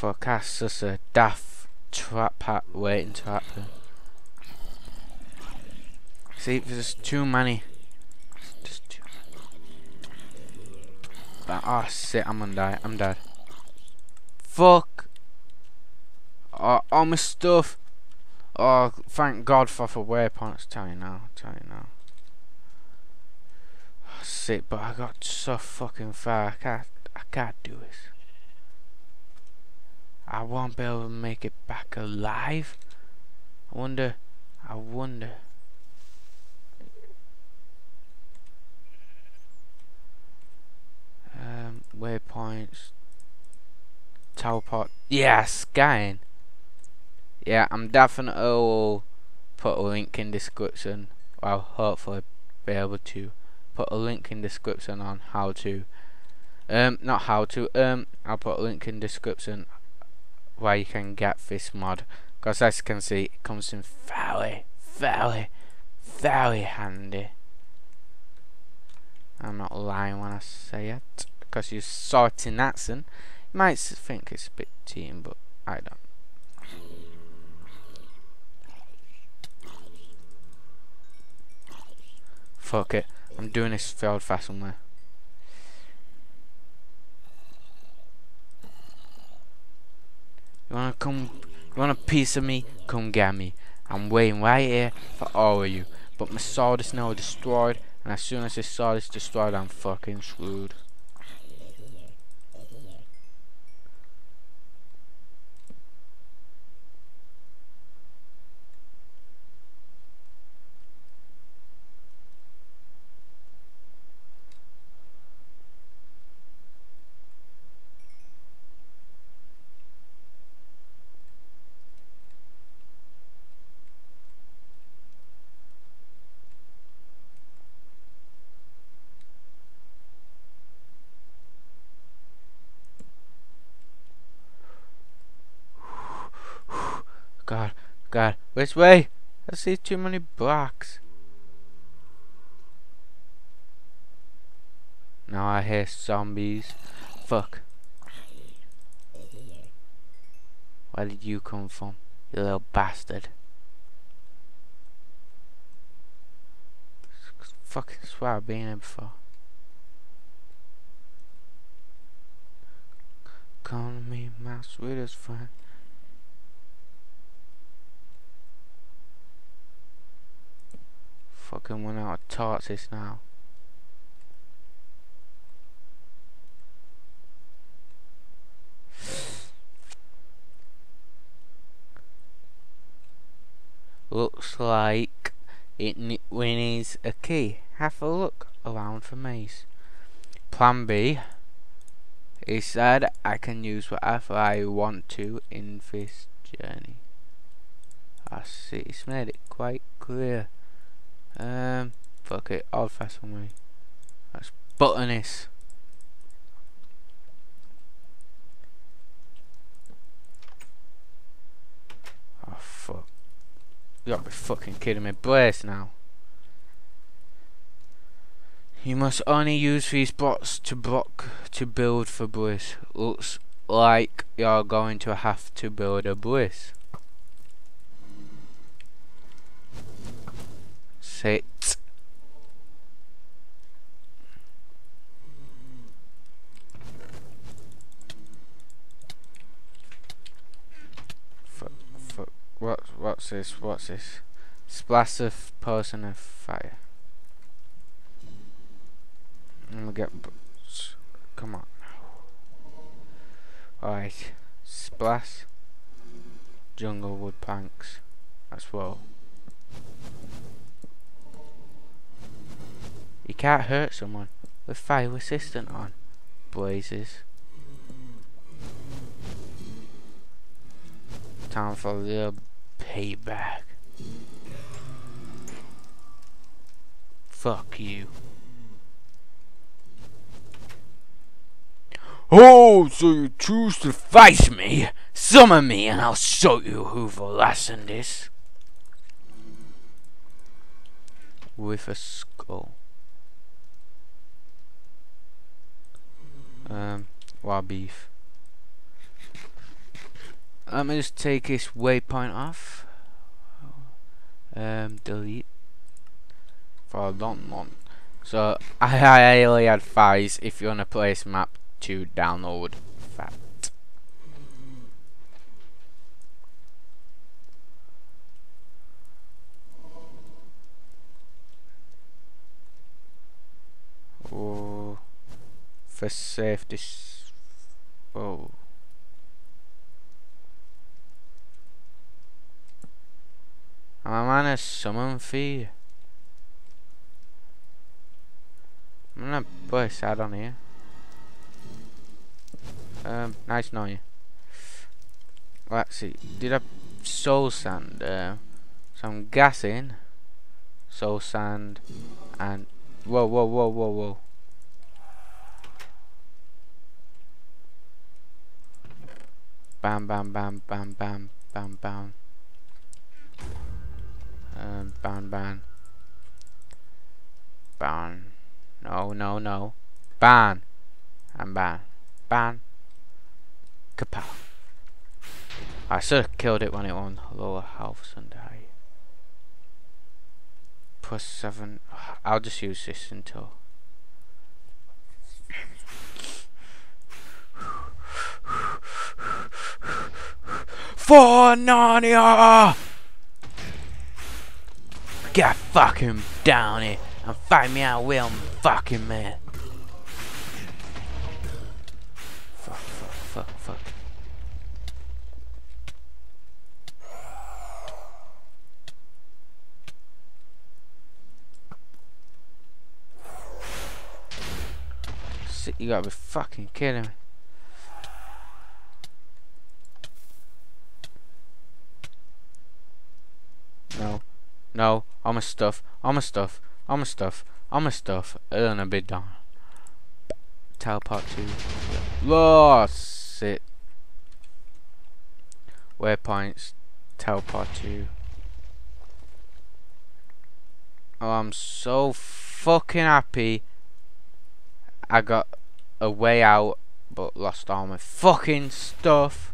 Fuck, that's a daft trap pack waiting to happen. See, there's too many. Just too but, oh shit, I'm gonna die. I'm dead. Fuck. Oh, all my stuff. Oh, thank God for the waypoints. Tell you now. Tell you now. Oh, but I got so fucking far. I can't. I can't do this. I won't be able to make it back alive. I wonder. I wonder. Um, waypoints. Teleport. Yeah, skying. Yeah, I'm definitely will put a link in description. I'll hopefully be able to put a link in description on how to. Um, not how to. Um, I'll put a link in description where you can get this mod. Because as you can see, it comes in very, very, very handy. I'm not lying when I say it. Because you saw it in action. You might think it's a bit team, but I don't. Fuck it. I'm doing this the old fashioned way. You wanna come you want a piece of me? Come get me. I'm waiting right here for all of you. But my sword is now destroyed and as soon as this sword is destroyed I'm fucking screwed. God, God, which way? I see too many blocks. Now I hear zombies. Fuck. Where did you come from, you little bastard? Fucking swear I've been here before. To me, my sweetest friend. Fucking went out of torches now. Looks like it needs a key. Have a look around for maze. Plan B. He said I can use whatever I want to in this journey. I see, it's made it quite clear. Um, fuck it, old fashioned way. That's buttoness. Oh fuck. You gotta be fucking kidding me. Blaze now. You must only use these blocks to block to build for bliss. Looks like you're going to have to build a bliss. Fuck, what, what's this, what's this? Splash of poison of fire. and we get, come on. Alright, splash, jungle wood planks, that's well. You can't hurt someone with fire resistant on. Blazes. Time for a little payback. Fuck you. Oh, so you choose to fight me? Summon me and I'll show you who the lesson is. With a skull. Um, wild beef. let me just take this waypoint off. Um, delete. For long, long. So I, highly advise if you want to play this map to download FAT. Oh, for safety. Oh. I'm on a summon fee. I'm gonna put a sad on here. Um, nice knowing you. Let's see. Did I soul sand? Uh, so I'm gassing. Soul sand and whoa, whoa, whoa, whoa, whoa. Bam, bam, bam, bam, bam, bam, bam. Um, ban, ban. Ban. No, no, no. Ban. And ban. Ban. Kapow. I should have killed it when it won lower health and die. Plus seven. I'll just use this until. For Narnia! Get fucking down here and fight me out with fucking man. Fuck, fuck, fuck, fuck. You gotta be fucking kidding me. No. No. All my stuff. All my stuff. All my stuff. All my stuff. And a bit down. Teleport to. Lost it. Waypoints. Teleport to. Oh, I'm so fucking happy. I got a way out, but lost all my fucking stuff.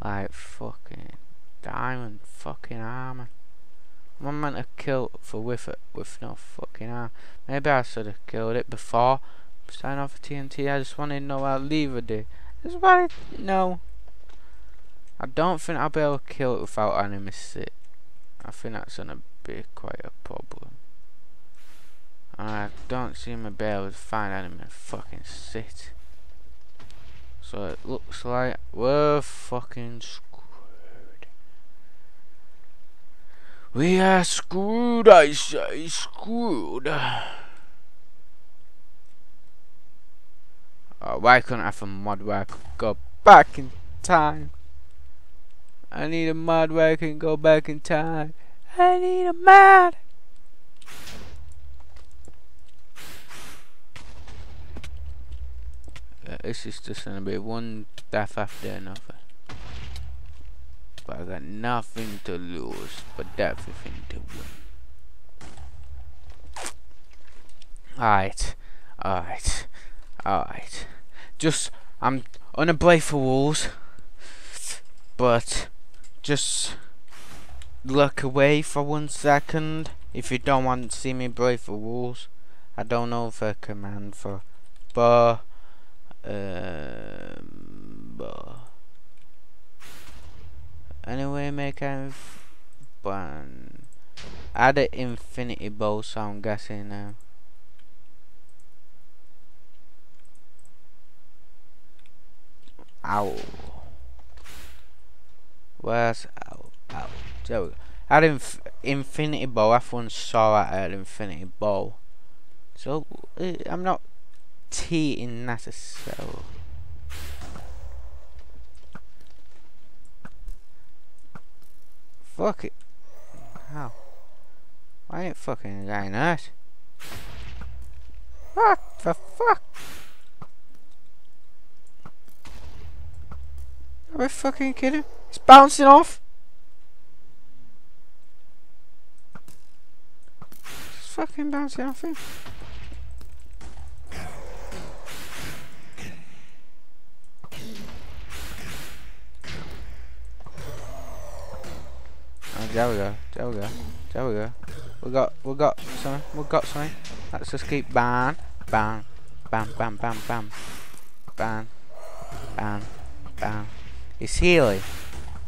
Like fucking diamond fucking armor. I'm meant to kill for with it with no fucking arm. Maybe I should have killed it before. Sign off for TNT. I just wanted to know how Lever did. That's why no. I don't think I'll be able to kill it without enemy. I think that's gonna be quite a problem. I don't seem to be able to find enemy fucking sit. So it looks like we're fucking We are screwed, I say, screwed. Uh, why couldn't I have a mod where I could go back in time? I need a mod where I can go back in time. I need a mod. Uh, this is just gonna be one death after another. But I got nothing to lose, but everything to win. Alright, alright, alright. Just, I'm on a play for walls, but just look away for one second if you don't want to see me break the rules. I don't know the command for, but, um, but. Anyway, make a bun. Add an infinity bow, so I'm guessing now. Ow. Where's ow? Ow. There we go. Add inf infinity bow. Everyone saw that at infinity bow. So uh, I'm not cheating necessarily. Fuck it. How? Why ain't fucking going that? What the fuck? Are we fucking kidding? It's bouncing off. It's fucking bouncing off him. There we go. There we go. There we go. We got we got something. We got something. Let's just keep bang, bang, bam, bam, bam, bam, bam, bam, bam. It's healing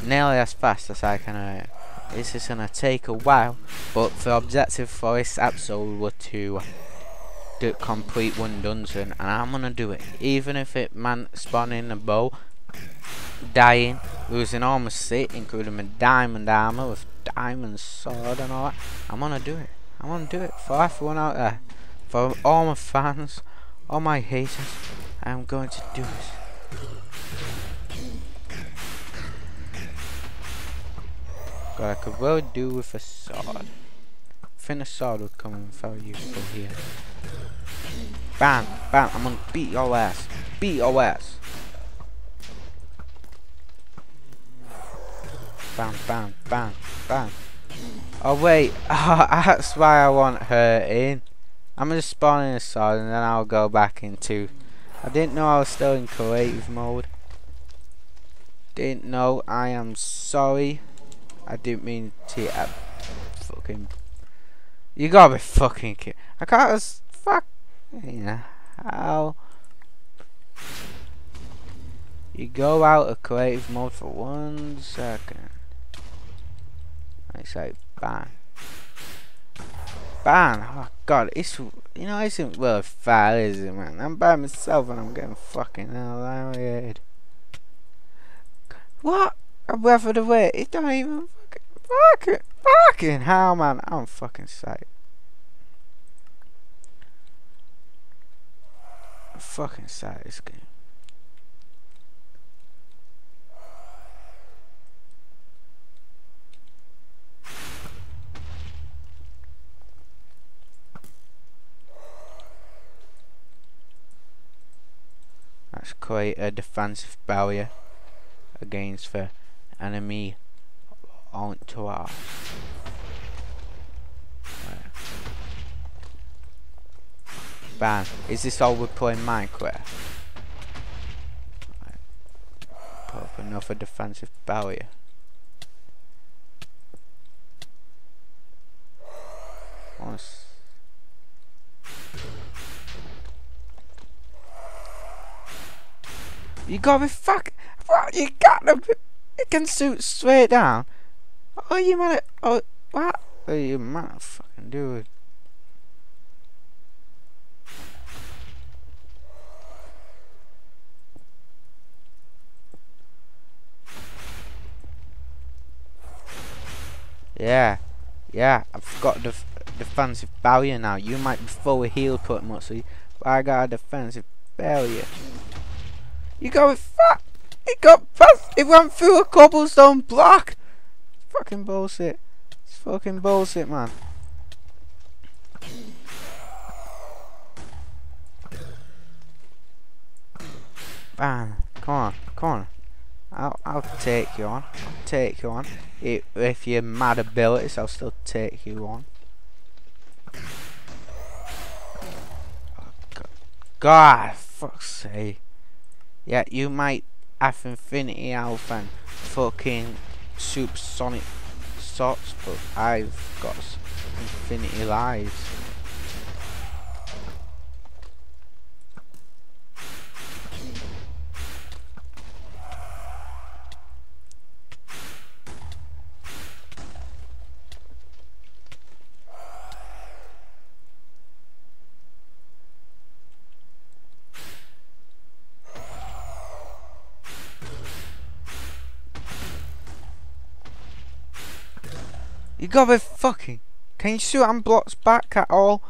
nearly as fast as I can uh, This is gonna take a while, but the objective for this episode was to do complete one dungeon, and I'm gonna do it, even if it meant spawning a bow, dying, losing all my shit, including my diamond armor with diamond sword and all that. I'm gonna do it. I'm gonna do it for everyone out there. Uh, for all my fans, all my haters, I'm going to do this. God, I could well do with a sword. I think a sword would come in very useful here. Bam! Bam! I'm gonna beat your ass! Beat your ass! Bam! Bam! Bam! Bam! Oh wait, oh, that's why I want her in. I'm gonna spawn in a sword and then I'll go back into... I didn't know I was still in creative mode. Didn't know, I am sorry. I didn't mean to uh, fucking... You gotta be fucking kidding. I can't just... Fuck... Yeah. How... You go out of creative mode for one second. I say bang. Bang! Oh god, it's you know it isn't worth fair, is it, man? I'm by myself and I'm getting fucking here. What? A breath of the way. It don't even fucking fucking fucking hell, man. I'm fucking sick. Fucking sick this game. Let's create a defensive barrier against the enemy entourage. Bam. Is this all we're playing Minecraft? Right. Put up another defensive barrier. You gotta be fuck. What? You gotta be. You can shoot straight down. Oh, you might. Oh, what? Oh, you might fucking do it. Yeah, yeah, I've got the defensive barrier now. You might be fully healed pretty much, so I got a defensive barrier. You go fuck. It got past. It went through a cobblestone block. Fucking bullshit. It's fucking bullshit, man. Bam. Come on. Come on. I'll, I'll take you on. I'll take you on. It, if you're mad abilities, I'll still take you on. God. God, fuck's sake. Yeah, you might have infinity health and fucking supersonic shots, but I've got infinity lives. You gotta be fucking. Can you shoot and blocks back at all?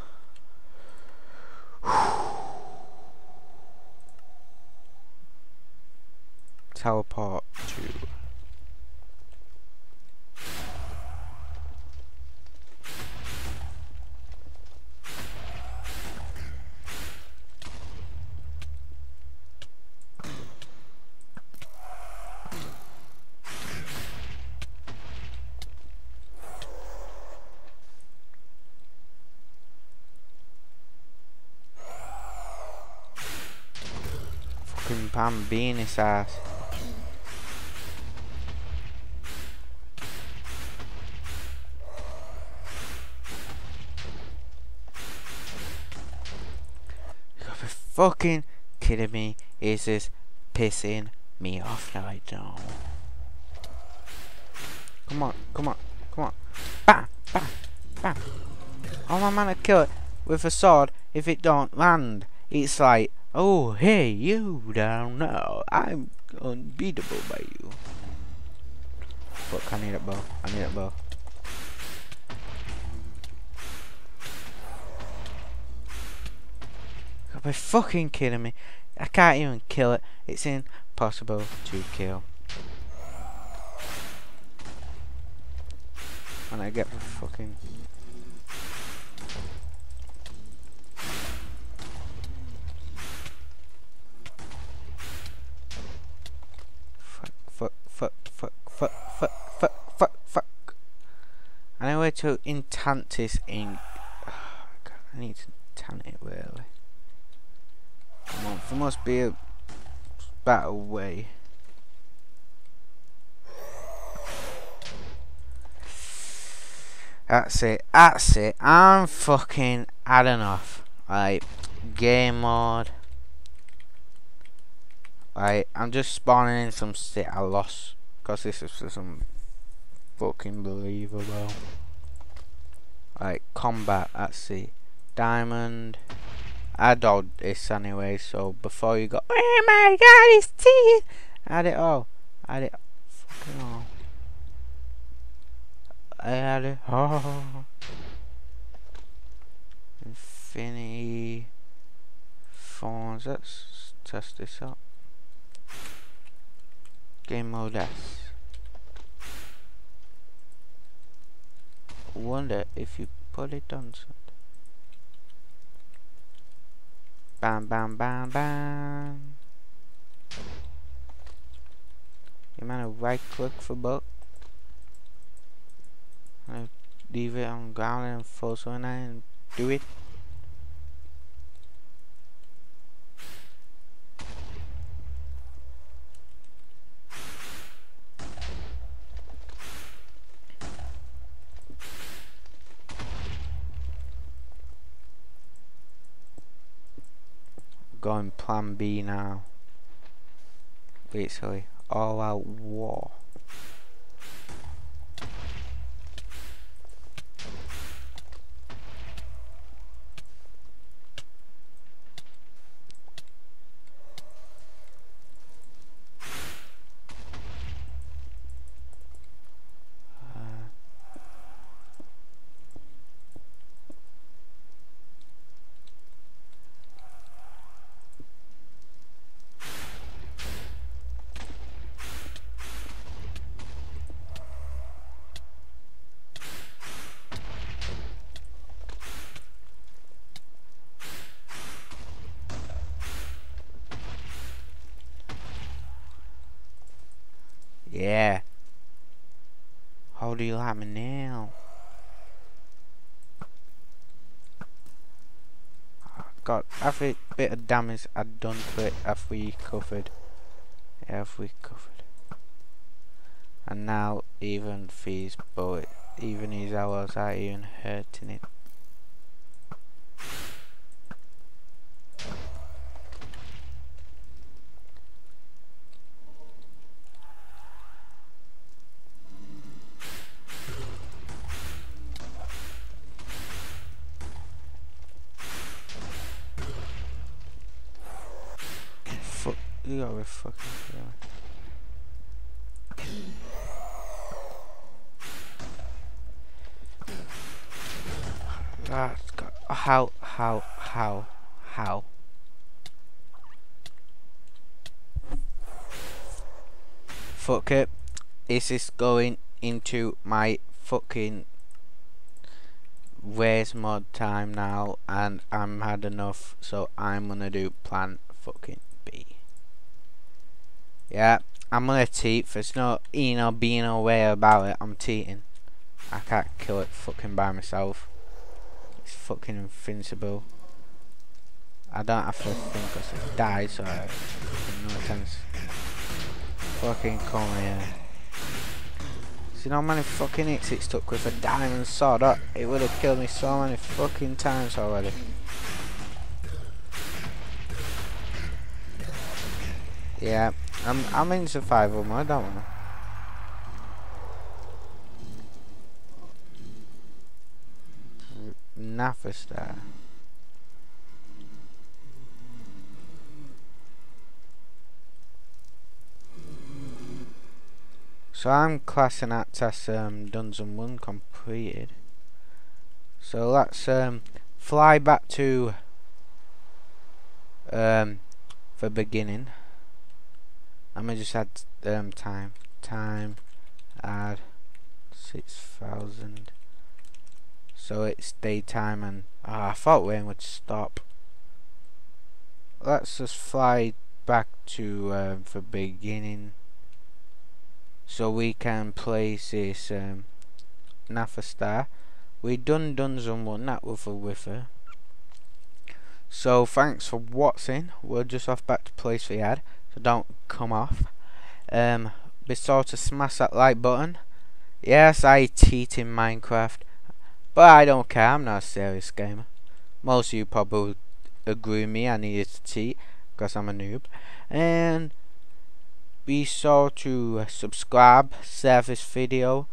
fucking palm bean his ass. You're fucking kidding me. Is this pissing me off now? I don't. Come on, come on, come on. Bam, bam, bam. Oh, I'm gonna kill it with a sword if it don't land. It's like oh hey, you don't know. I'm unbeatable by you. Fuck, I need a bow. I need a bow. God, be fucking kidding me. I can't even kill it. It's impossible to kill. And I get the fucking... Fuck, fuck, fuck, fuck, fuck, fuck, fuck, fuck. I know where to enchant this in... Oh, God, I need to enchant it really. Come on, there must be a better way. That's it. That's it. I'm fucking had enough. Like, game mode. Like, I'm just spawning in some shit I lost. Because this is some fucking believable. Like, combat. at sea. Diamond. I dogged this anyway, so before you go, oh my god, it's teeth! Had it all. Had it fucking all. I had it. Oh. Infinity Phones. Let's test this out. Game mode S. Wonder if you put it on something. Bam, bam, bam, bam. You man right click for book leave it on ground and force on and do it going plan B now. Basically all out war Yeah. How do you like me now? Got every bit of damage I'd done to it have we covered. Have we covered. And now even these but even these hours are even hurting it. Fucking That's ah, got how how how how Fuck it. Is this is going into my fucking waste mod time now and I'm had enough so I'm gonna do plan fucking yeah, I'm gonna cheat. There's no, you know, being no way about it. I'm cheating. I can't kill it fucking by myself. It's fucking invincible. I don't have to think because it dies, so no sense. Fucking come here. See how many fucking hits it took with a diamond sword? That, it would have killed me so many fucking times already. Yeah, I'm I'm in survival mode, don't I? Nether Star. So I'm classing that as um, Dungeon 1 completed. So let's um, fly back to um, the beginning. I'm gonna just add um, time. Time add 6000. So it's daytime and oh, I thought rain would stop. Let's just fly back to uh, the beginning so we can place this um, Nether Star. We done done someone that with a wither. So thanks for watching. We're just off back to place the ad, so don't come off. Um, be sure to smash that like button. Yes, I cheat in Minecraft, but I don't care. I'm not a serious gamer. Most of you probably agree with me. I needed to cheat because I'm a noob, and be sure to subscribe, share this video,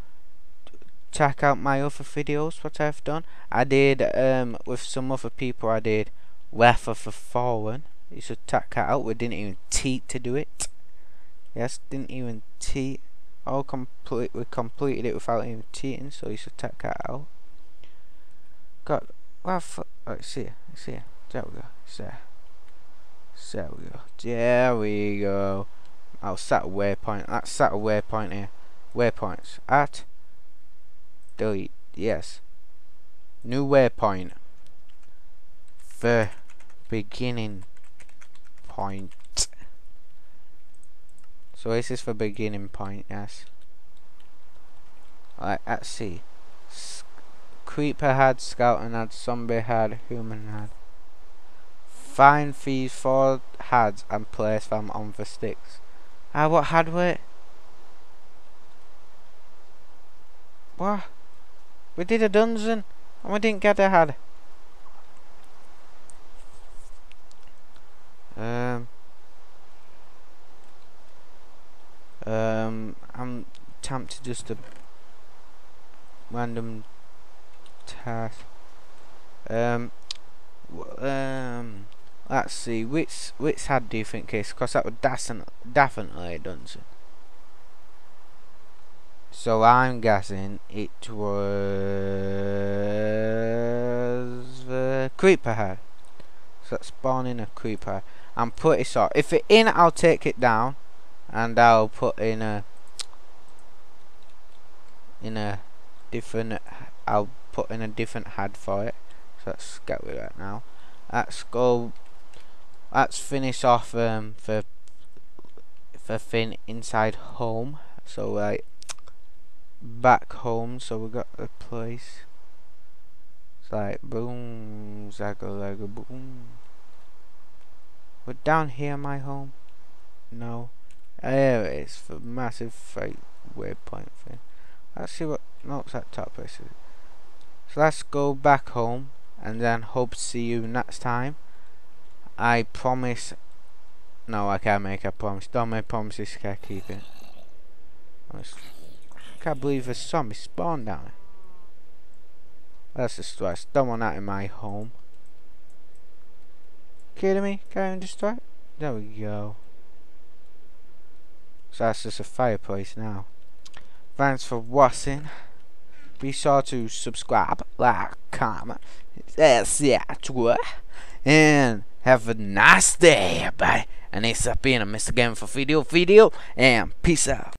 check out my other videos what I've done. I did um with some other people I did of the Fallen. You should check that out. We didn't even cheat to do it. Yes, didn't even cheat. All complete. We completed it without even cheating, so you should check that out. Got well. Let's oh, see. Let's see. There we go. There. There we go. There we go. I'll set a waypoint. Let's set a waypoint here. Waypoints. At. Delete. Yes. New waypoint. The beginning point. So this is the beginning point, yes. Right, let's see. S Creeper had, Skeleton had, Zombie had, Human had. Find these four heads and place them on the sticks. Ah, what had we? What? We did a dungeon and we didn't get a head. Um. Um, I'm tempted just to random task. Um. Um. Let's see, which which had do you think is? Because that would definitely a dungeon. So I'm guessing it was the creeper head. So let's spawn in a creeper. I'm pretty sure. If it in, I'll take it down, and I'll put in a in a different. I'll put in a different head for it. So let's get with that now. Let's go let's finish off um, the the thing inside home. So like back home. So we got the place. It's like boom, zaga laga boom. But down here, my home. No, there it is. The massive fake waypoint thing. Let's see what. No, it's that top place. So let's go back home and then hope to see you next time. I promise. No, I can't make a promise. Don't make promises, can't keep it. I can't believe a zombie spawned down there. That's a stress. Don't want that in my home. Kidding me? Can't even destroy it? There we go. So that's just a fireplace now. Thanks for watching. Be sure to subscribe, like, comment, etc. And have a nice day, bye. And it's up in a Mr. Game for Video Video, and peace out.